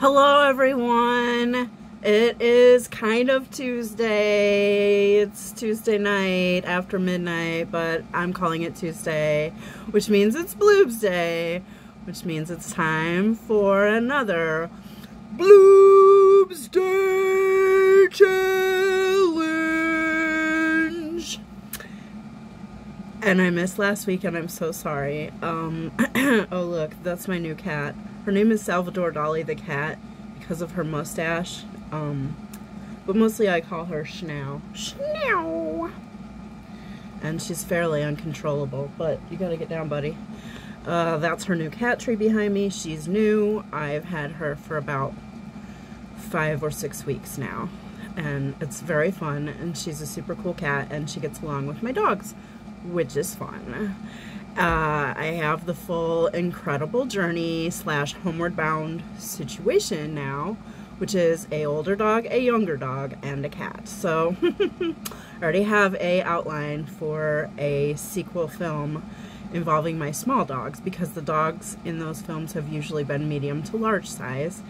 Hello everyone! It is kind of Tuesday. It's Tuesday night after midnight, but I'm calling it Tuesday, which means it's Bloobs Day, which means it's time for another Bloobs Day Challenge! And I missed last week and I'm so sorry. Um, oh look, that's my new cat. Her name is Salvador Dali the cat because of her mustache. Um, but mostly I call her Schnow. Schnow! And she's fairly uncontrollable, but you gotta get down, buddy. Uh, that's her new cat tree behind me. She's new. I've had her for about five or six weeks now. And it's very fun, and she's a super cool cat, and she gets along with my dogs, which is fun. Uh, I have the full incredible journey slash homeward bound situation now, which is a older dog, a younger dog, and a cat. So I already have a outline for a sequel film involving my small dogs because the dogs in those films have usually been medium to large size.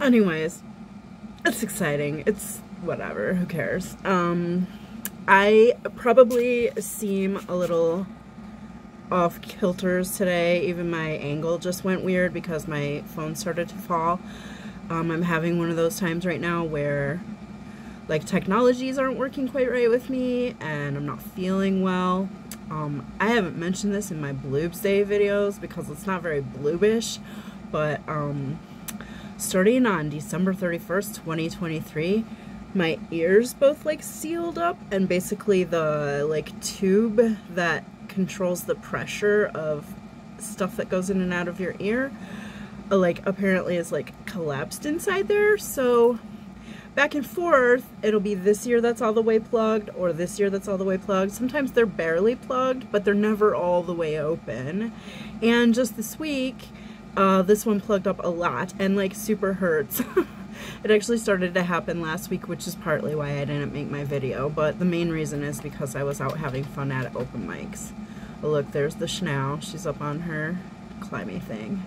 Anyways, it's exciting. It's whatever. Who cares? Um, I probably seem a little off kilters today. Even my angle just went weird because my phone started to fall. Um, I'm having one of those times right now where like technologies aren't working quite right with me and I'm not feeling well. Um, I haven't mentioned this in my Bloobs Day videos because it's not very bloobish, but um, starting on December 31st, 2023, my ears both like sealed up and basically the like tube that controls the pressure of stuff that goes in and out of your ear uh, like apparently is like collapsed inside there. So back and forth it'll be this year that's all the way plugged or this year that's all the way plugged. Sometimes they're barely plugged but they're never all the way open. And just this week uh, this one plugged up a lot and like super hurts It actually started to happen last week, which is partly why I didn't make my video, but the main reason is because I was out having fun at open mics. Oh, look, there's the Schnow. She's up on her climby thing.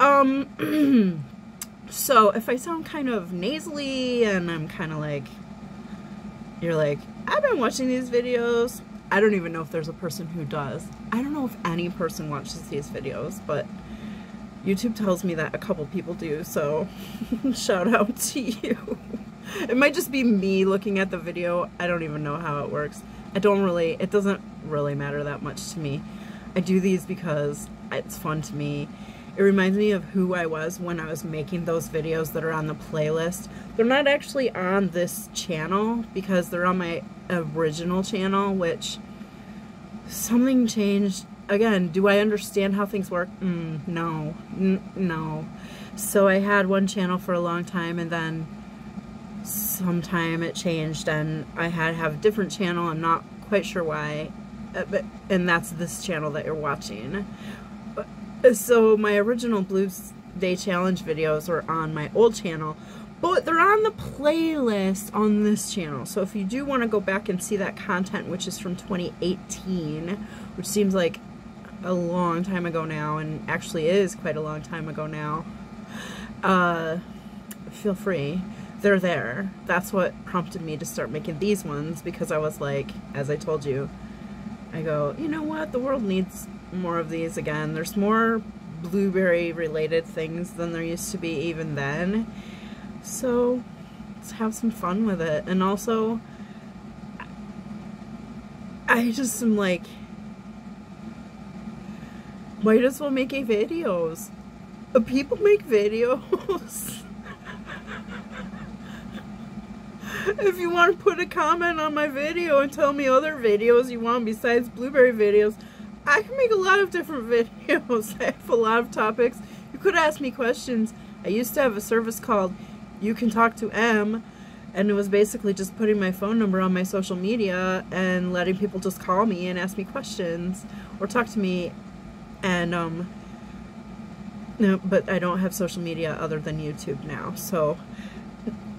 Um, so if I sound kind of nasally and I'm kind of like, you're like, I've been watching these videos. I don't even know if there's a person who does. I don't know if any person watches these videos, but YouTube tells me that a couple people do, so shout out to you. It might just be me looking at the video. I don't even know how it works. I don't really, it doesn't really matter that much to me. I do these because it's fun to me. It reminds me of who I was when I was making those videos that are on the playlist. They're not actually on this channel because they're on my original channel, which something changed again, do I understand how things work? Mm, no, N no. So I had one channel for a long time and then sometime it changed and I had to have a different channel. I'm not quite sure why, uh, but, and that's this channel that you're watching. Uh, so my original Bloobs Day Challenge videos are on my old channel, but they're on the playlist on this channel. So if you do want to go back and see that content, which is from 2018, which seems like a long time ago now, and actually is quite a long time ago now, uh, feel free. They're there. That's what prompted me to start making these ones because I was like, as I told you, I go, you know what? The world needs more of these again. There's more blueberry related things than there used to be even then. So let's have some fun with it. And also, I just am like, might as well make a videos. Uh, people make videos. if you want to put a comment on my video and tell me other videos you want besides blueberry videos, I can make a lot of different videos. I have a lot of topics. You could ask me questions. I used to have a service called You Can Talk to Em, and it was basically just putting my phone number on my social media and letting people just call me and ask me questions or talk to me and um no but I don't have social media other than YouTube now so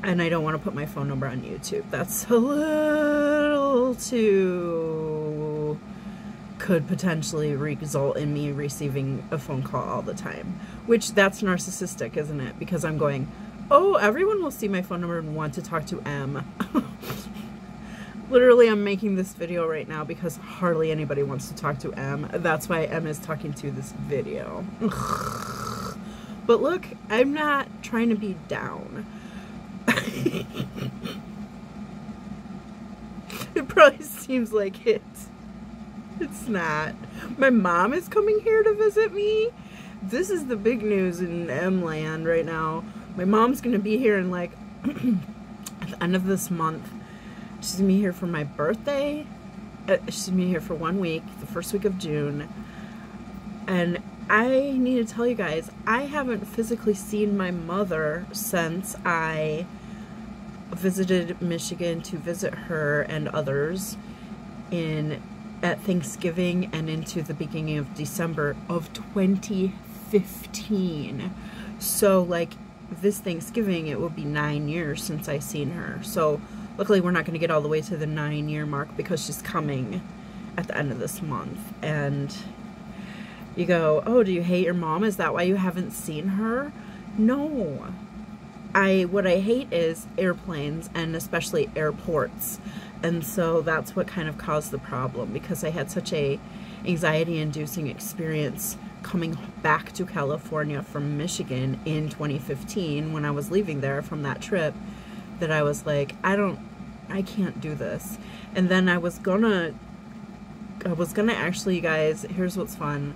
and I don't want to put my phone number on YouTube that's a little too could potentially result in me receiving a phone call all the time. Which that's narcissistic, isn't it? Because I'm going, oh, everyone will see my phone number and want to talk to Em. Literally, I'm making this video right now because hardly anybody wants to talk to Em. That's why Em is talking to this video. but look, I'm not trying to be down. it probably seems like it. It's not. My mom is coming here to visit me. This is the big news in Em land right now. My mom's gonna be here in like at the end of this month. She's gonna be here for my birthday. Uh, she's gonna be here for one week, the first week of June. And I need to tell you guys, I haven't physically seen my mother since I visited Michigan to visit her and others in at Thanksgiving and into the beginning of December of 2015. So like this Thanksgiving it will be nine years since I seen her. So luckily we're not going to get all the way to the nine year mark because she's coming at the end of this month and you go, oh, do you hate your mom? Is that why you haven't seen her? No. I what I hate is airplanes and especially airports. And so that's what kind of caused the problem because I had such a anxiety inducing experience coming back to California from Michigan in 2015 when I was leaving there from that trip that I was like, I don't I can't do this. And then I was gonna I was gonna actually you guys, here's what's fun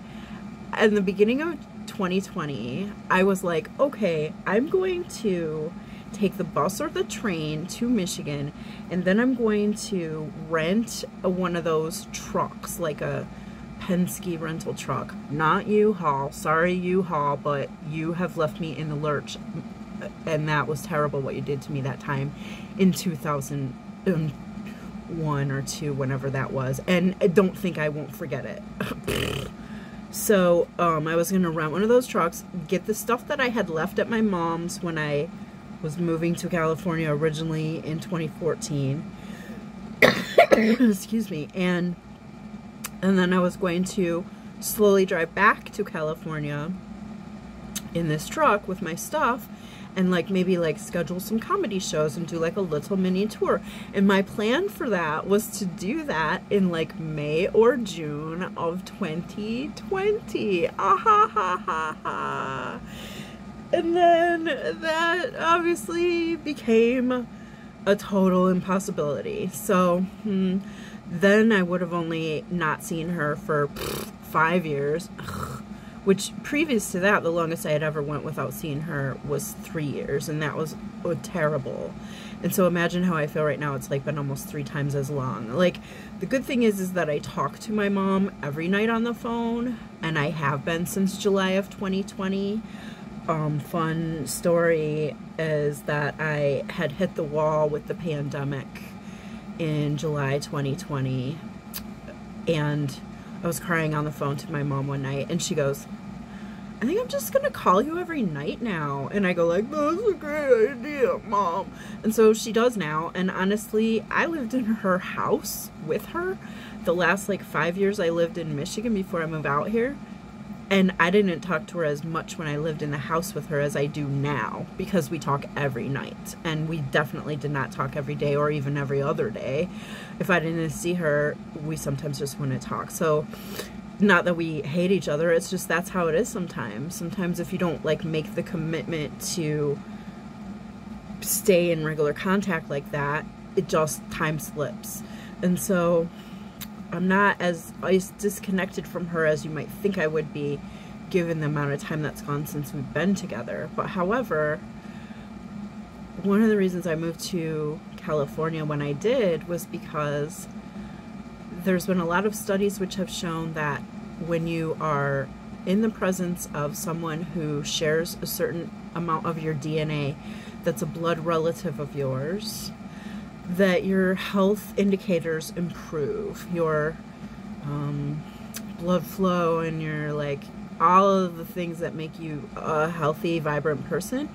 in the beginning of 2020, I was like, okay, I'm going to take the bus or the train to Michigan, and then I'm going to rent a, one of those trucks, like a Penske rental truck. Not U-Haul. Sorry, U-Haul, but you have left me in the lurch, and that was terrible what you did to me that time in 2001 or 2, whenever that was. And I don't think I won't forget it. So um, I was going to rent one of those trucks, get the stuff that I had left at my mom's when I was moving to California originally in 2014. Excuse me. And and then I was going to slowly drive back to California in this truck with my stuff and like maybe like schedule some comedy shows and do like a little mini tour. And my plan for that was to do that in like May or June of 2020. Ah ha ha ha ha. And then that obviously became a total impossibility. So hmm, then I would have only not seen her for pff, five years. Ugh which previous to that, the longest I had ever went without seeing her was three years, and that was oh, terrible. And so imagine how I feel right now. It's like been almost three times as long. Like the good thing is, is that I talk to my mom every night on the phone, and I have been since July of 2020. Um, fun story is that I had hit the wall with the pandemic in July 2020, and I was crying on the phone to my mom one night and she goes, I think I'm just gonna call you every night now. And I go like, that's a great idea, mom. And so she does now. And honestly, I lived in her house with her the last like five years I lived in Michigan before I moved out here. And I didn't talk to her as much when I lived in the house with her as I do now because we talk every night. And we definitely did not talk every day or even every other day. If I didn't see her, we sometimes just wouldn't talk. So, not that we hate each other, it's just that's how it is sometimes. Sometimes if you don't like make the commitment to stay in regular contact like that, it just time slips. And so I'm not as disconnected from her as you might think I would be given the amount of time that's gone since we've been together. But however, one of the reasons I moved to California when I did was because there's been a lot of studies which have shown that when you are in the presence of someone who shares a certain amount of your DNA that's a blood relative of yours, that your health indicators improve, your um, blood flow and your like all of the things that make you a healthy, vibrant person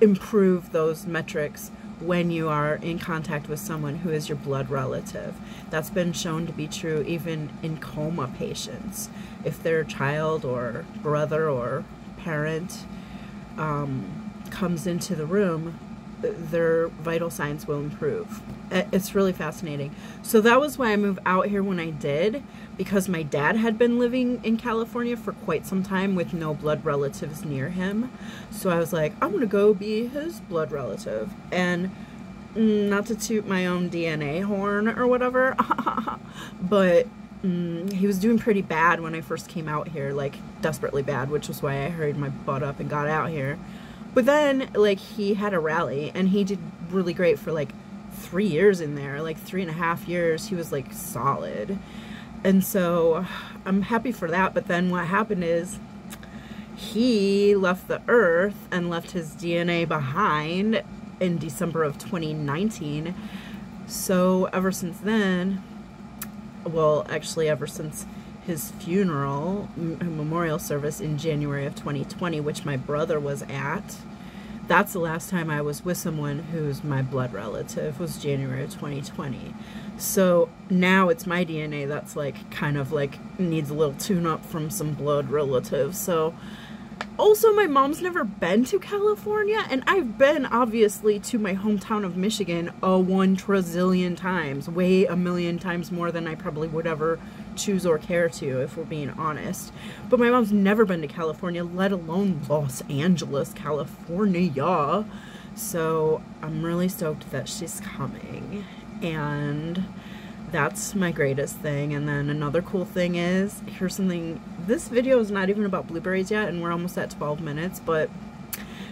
improve those metrics when you are in contact with someone who is your blood relative. That's been shown to be true even in coma patients. If their child or brother or parent um, comes into the room, their vital signs will improve. It's really fascinating. So that was why I moved out here when I did, because my dad had been living in California for quite some time with no blood relatives near him. So I was like, I'm gonna go be his blood relative. And mm, not to toot my own DNA horn or whatever, but mm, he was doing pretty bad when I first came out here, like desperately bad, which was why I hurried my butt up and got out here. But then, like, he had a rally and he did really great for like three years in there, like three and a half years. He was like solid. And so I'm happy for that. But then what happened is he left the earth and left his DNA behind in December of 2019. So ever since then, well, actually, ever since his funeral memorial service in January of 2020, which my brother was at. That's the last time I was with someone who's my blood relative was January of 2020. So now it's my DNA that's like kind of like needs a little tune up from some blood relatives. So also, my mom's never been to California, and I've been, obviously, to my hometown of Michigan a one trillion times. Way a million times more than I probably would ever choose or care to, if we're being honest. But my mom's never been to California, let alone Los Angeles, California. So I'm really stoked that she's coming. And that's my greatest thing. And then another cool thing is, here's something, this video is not even about blueberries yet, and we're almost at 12 minutes, but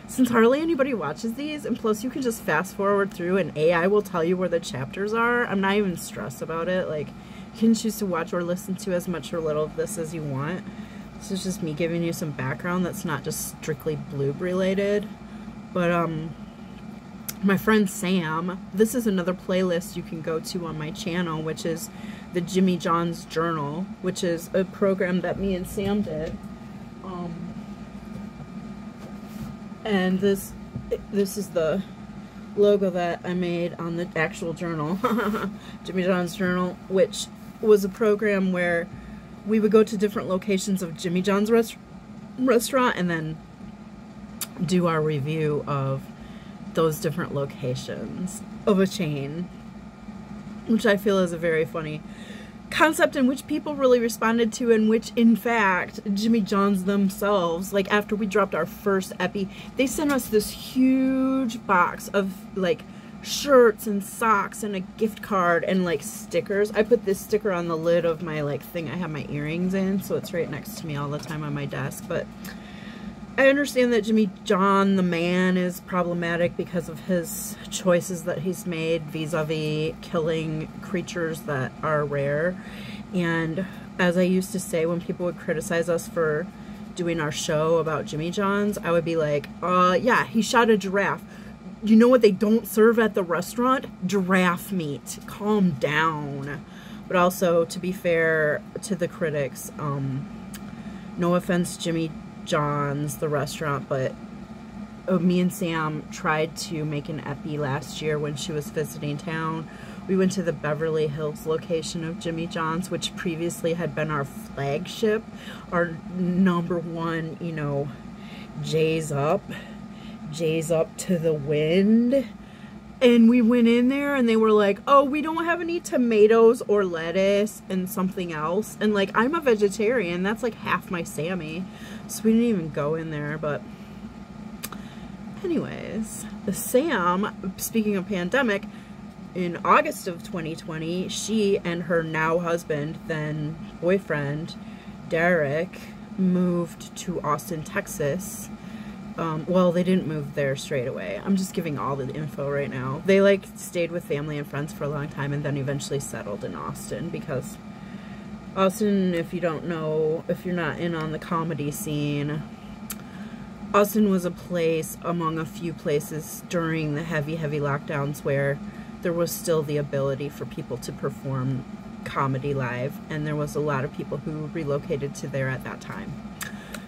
since hardly anybody watches these, and plus you can just fast forward through and AI will tell you where the chapters are, I'm not even stressed about it. Like, you can choose to watch or listen to as much or little of this as you want. This is just me giving you some background that's not just strictly bloob related. But, um, my friend Sam, this is another playlist you can go to on my channel, which is the Jimmy John's Journal, which is a program that me and Sam did. Um, and this this is the logo that I made on the actual journal, Jimmy John's Journal, which was a program where we would go to different locations of Jimmy John's rest restaurant and then do our review of those different locations of a chain, which I feel is a very funny concept in which people really responded to and which in fact Jimmy John's themselves like after we dropped our first epi they sent us this huge box of like shirts and socks and a gift card and like stickers. I put this sticker on the lid of my like thing I have my earrings in so it's right next to me all the time on my desk but I understand that Jimmy John, the man, is problematic because of his choices that he's made vis-a-vis -vis killing creatures that are rare. And as I used to say when people would criticize us for doing our show about Jimmy John's, I would be like, uh, yeah, he shot a giraffe. You know what they don't serve at the restaurant? Giraffe meat. Calm down. But also, to be fair to the critics, um, no offense, Jimmy John's, the restaurant, but uh, me and Sam tried to make an epi last year when she was visiting town. We went to the Beverly Hills location of Jimmy John's, which previously had been our flagship, our number one, you know, Jay's up, Jay's up to the wind and we went in there and they were like, oh, we don't have any tomatoes or lettuce and something else. And like, I'm a vegetarian. That's like half my Sammy. So we didn't even go in there. But anyways, the Sam, speaking of pandemic, in August of 2020, she and her now husband, then boyfriend, Derek, moved to Austin, Texas um, well, they didn't move there straight away. I'm just giving all the info right now. They like stayed with family and friends for a long time and then eventually settled in Austin because Austin, if you don't know, if you're not in on the comedy scene, Austin was a place among a few places during the heavy, heavy lockdowns where there was still the ability for people to perform comedy live and there was a lot of people who relocated to there at that time.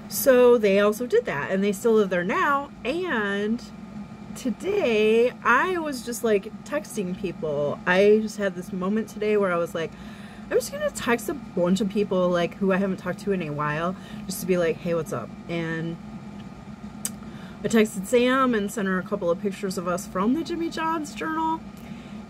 So they also did that and they still live there now. And today I was just like texting people. I just had this moment today where I was like, I'm just gonna text a bunch of people like who I haven't talked to in a while just to be like, hey, what's up? And I texted Sam and sent her a couple of pictures of us from the Jimmy John's journal.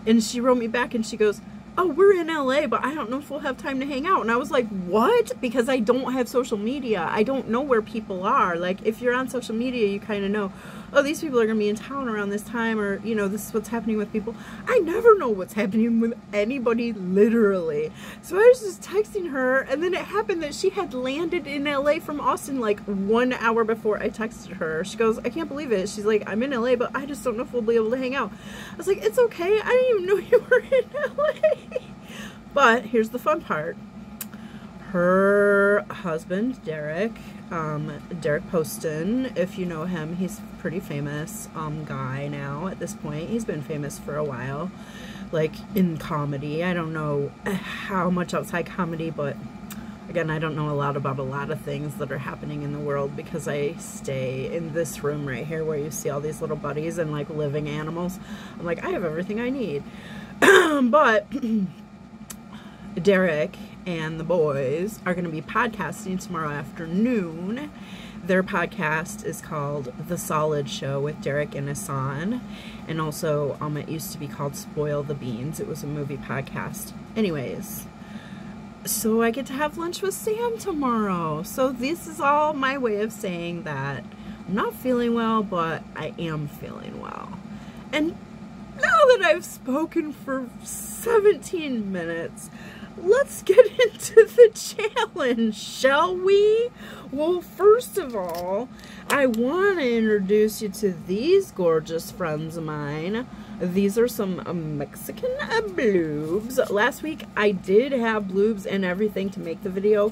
And she wrote me back and she goes, oh, we're in LA, but I don't know if we'll have time to hang out. And I was like, what? Because I don't have social media. I don't know where people are. Like, if you're on social media, you kind of know, oh, these people are going to be in town around this time, or, you know, this is what's happening with people. I never know what's happening with anybody, literally. So I was just texting her, and then it happened that she had landed in LA from Austin like one hour before I texted her. She goes, I can't believe it. She's like, I'm in LA, but I just don't know if we'll be able to hang out. I was like, it's okay. I didn't even know you were in LA. but here's the fun part. Her husband, Derek, um, Derek Poston, if you know him, he's pretty famous um, guy now at this point. He's been famous for a while, like in comedy. I don't know how much outside comedy, but again, I don't know a lot about a lot of things that are happening in the world because I stay in this room right here where you see all these little buddies and like living animals. I'm like, I have everything I need. but Derek and the boys are going to be podcasting tomorrow afternoon. Their podcast is called The Solid Show with Derek and Asan. And also, um, it used to be called Spoil the Beans. It was a movie podcast. Anyways, so I get to have lunch with Sam tomorrow. So this is all my way of saying that I'm not feeling well, but I am feeling well. And now that I've spoken for 17 minutes, let's get into the challenge, shall we? Well, first of all, I want to introduce you to these gorgeous friends of mine. These are some Mexican bloobs. Last week, I did have bloobs and everything to make the video,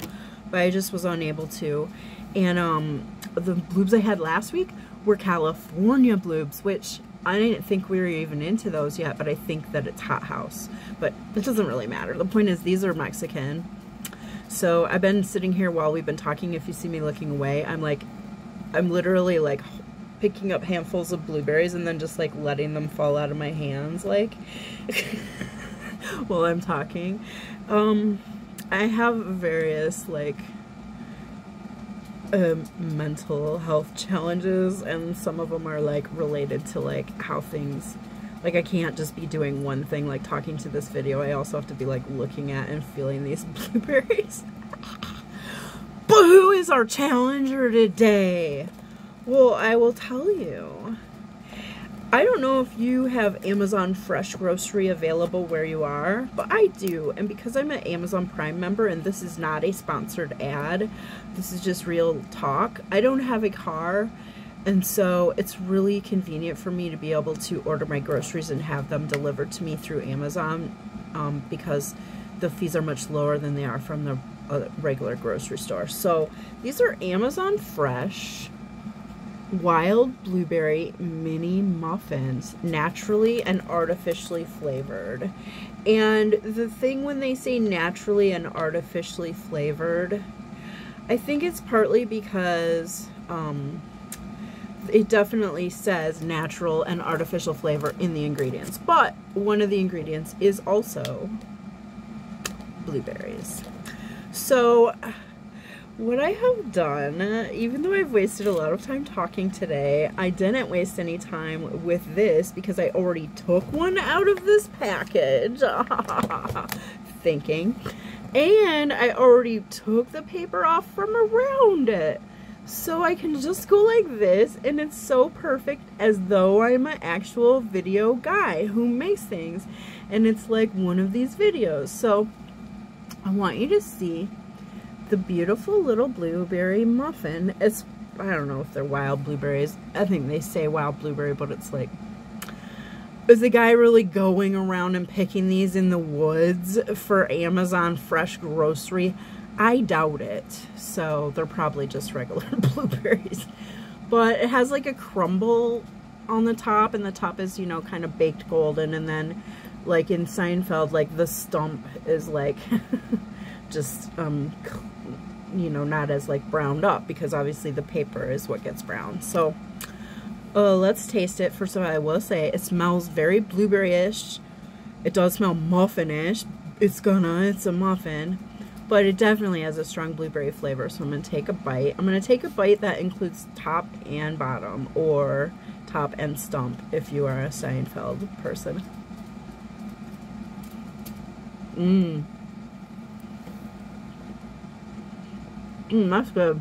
but I just was unable to. And um, the bloobs I had last week were California bloobs, which I didn't think we were even into those yet, but I think that it's Hot House. But it doesn't really matter. The point is these are Mexican. So I've been sitting here while we've been talking. If you see me looking away, I'm like, I'm literally like picking up handfuls of blueberries and then just like letting them fall out of my hands like while I'm talking. Um, I have various like um, mental health challenges and some of them are like related to like how things like I can't just be doing one thing like talking to this video. I also have to be like looking at and feeling these blueberries. But who is our challenger today? Well I will tell you I don't know if you have Amazon Fresh Grocery available where you are, but I do. And because I'm an Amazon Prime member and this is not a sponsored ad, this is just real talk, I don't have a car. And so it's really convenient for me to be able to order my groceries and have them delivered to me through Amazon um, because the fees are much lower than they are from the uh, regular grocery store. So these are Amazon Fresh wild blueberry mini muffins, naturally and artificially flavored. And the thing when they say naturally and artificially flavored, I think it's partly because um, it definitely says natural and artificial flavor in the ingredients. But one of the ingredients is also blueberries. So what I have done, even though I've wasted a lot of time talking today, I didn't waste any time with this because I already took one out of this package. Thinking. And I already took the paper off from around it. So I can just go like this and it's so perfect as though I'm an actual video guy who makes things. And it's like one of these videos. So I want you to see the beautiful little blueberry muffin. It's, I don't know if they're wild blueberries. I think they say wild blueberry, but it's like, is the guy really going around and picking these in the woods for Amazon Fresh Grocery? I doubt it. So they're probably just regular blueberries. But it has like a crumble on the top and the top is, you know, kind of baked golden and then like in Seinfeld, like the stump is like just um you know, not as like browned up because obviously the paper is what gets brown. So, Oh, let's taste it. First of all, I will say it smells very blueberry-ish. It does smell muffin-ish. It's gonna, it's a muffin. But it definitely has a strong blueberry flavor, so I'm gonna take a bite. I'm gonna take a bite that includes top and bottom, or top and stump if you are a Seinfeld person. Mmm. Mmm, that's good.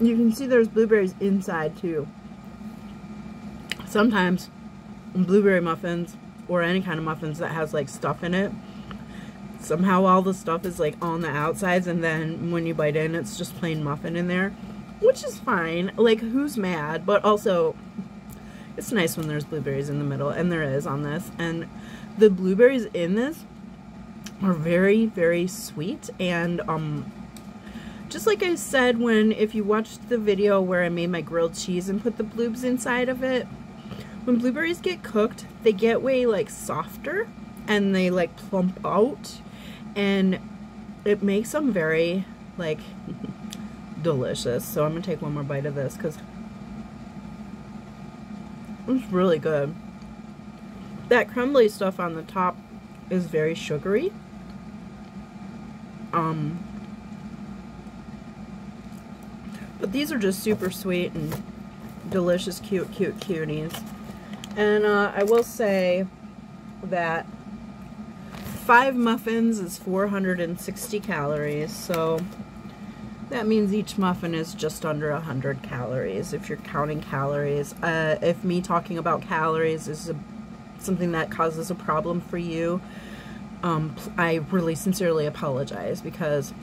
You can see there's blueberries inside too. Sometimes blueberry muffins or any kind of muffins that has like stuff in it, somehow all the stuff is like on the outsides and then when you bite in it's just plain muffin in there, which is fine. Like who's mad? But also it's nice when there's blueberries in the middle and there is on this and the blueberries in this are very very sweet and um just like I said when, if you watched the video where I made my grilled cheese and put the bloobs inside of it, when blueberries get cooked, they get way like softer and they like plump out and it makes them very like delicious. So I'm gonna take one more bite of this because it's really good. That crumbly stuff on the top is very sugary. Um, But these are just super sweet and delicious, cute, cute cuties. And uh, I will say that five muffins is 460 calories, so that means each muffin is just under 100 calories if you're counting calories. Uh, if me talking about calories is a, something that causes a problem for you, um, I really sincerely apologize because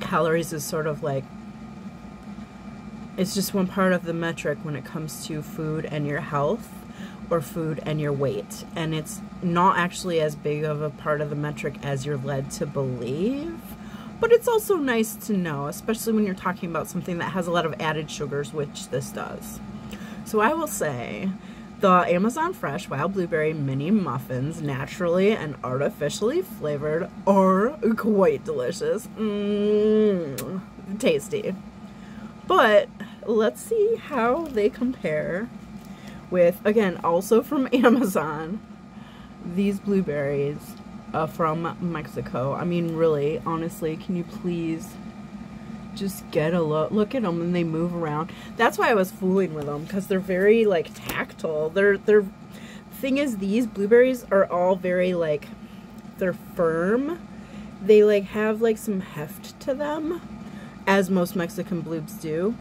calories is sort of like it's just one part of the metric when it comes to food and your health or food and your weight. And it's not actually as big of a part of the metric as you're led to believe. But it's also nice to know, especially when you're talking about something that has a lot of added sugars, which this does. So I will say the Amazon Fresh Wild Blueberry Mini Muffins, naturally and artificially flavored, are quite delicious. Mmm, tasty. But let's see how they compare with, again, also from Amazon, these blueberries uh, from Mexico. I mean, really, honestly, can you please just get a look? Look at them and they move around. That's why I was fooling with them because they're very like tactile. They're they're. Thing is, these blueberries are all very like, they're firm. They like have like some heft to them, as most Mexican bloobs do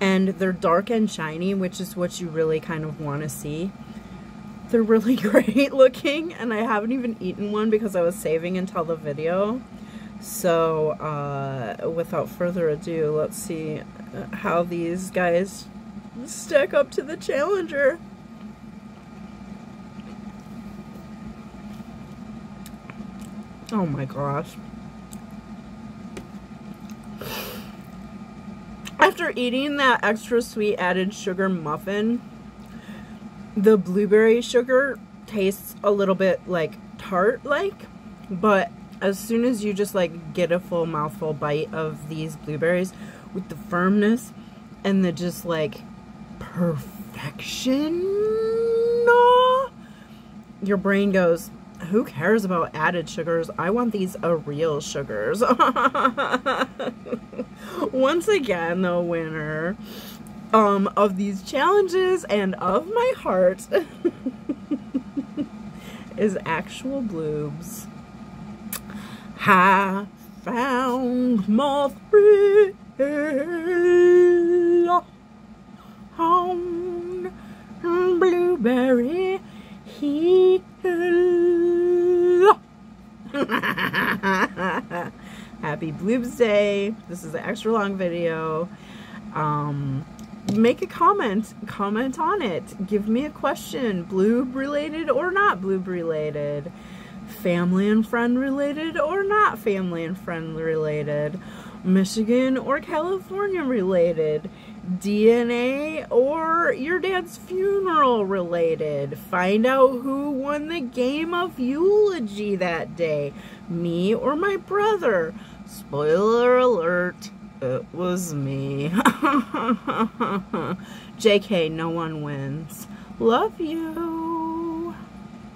and they're dark and shiny, which is what you really kind of want to see. They're really great looking, and I haven't even eaten one because I was saving until the video. So, uh, without further ado, let's see how these guys stack up to the Challenger. Oh my gosh. after eating that extra sweet added sugar muffin, the blueberry sugar tastes a little bit like tart-like, but as soon as you just like get a full mouthful bite of these blueberries with the firmness and the just like perfection, your brain goes, who cares about added sugars? I want these uh, real sugars. Once again, the winner um, of these challenges and of my heart is actual bloobs. I found my thrill on blueberry hill. Happy Bloobs Day. This is an extra long video. Um, make a comment. Comment on it. Give me a question. Bloob related or not bloob related. Family and friend related or not family and friend related. Michigan or California related. DNA or your dad's funeral related. Find out who won the game of eulogy that day. Me or my brother. Spoiler alert, It was me. JK, no one wins. Love you.